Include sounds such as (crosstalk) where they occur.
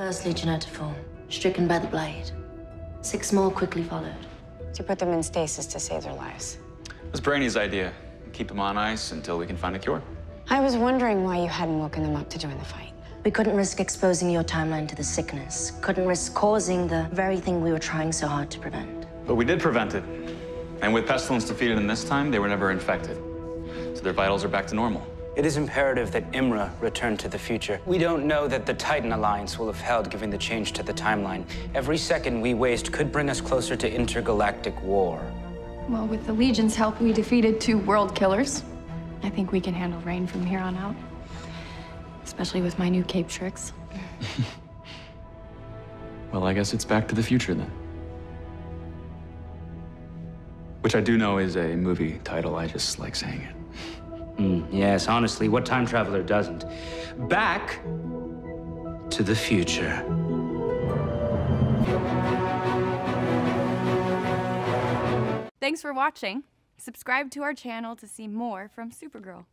First Legionetta stricken by the blade. Six more quickly followed. To put them in stasis to save their lives. It was Brainy's idea. Keep them on ice until we can find a cure. I was wondering why you hadn't woken them up to join the fight. We couldn't risk exposing your timeline to the sickness. Couldn't risk causing the very thing we were trying so hard to prevent. But we did prevent it. And with Pestilence defeated in this time, they were never infected. So their vitals are back to normal. It is imperative that Imra return to the future. We don't know that the Titan Alliance will have held given the change to the timeline. Every second we waste could bring us closer to intergalactic war. Well, with the Legion's help, we defeated two world killers. I think we can handle Reign from here on out. Especially with my new cape tricks. (laughs) well, I guess it's back to the future then. Which I do know is a movie title. I just like saying it. Mm, yes, honestly, what time traveler doesn't? Back to the future. Thanks for watching. Subscribe to our channel to see more from Supergirl.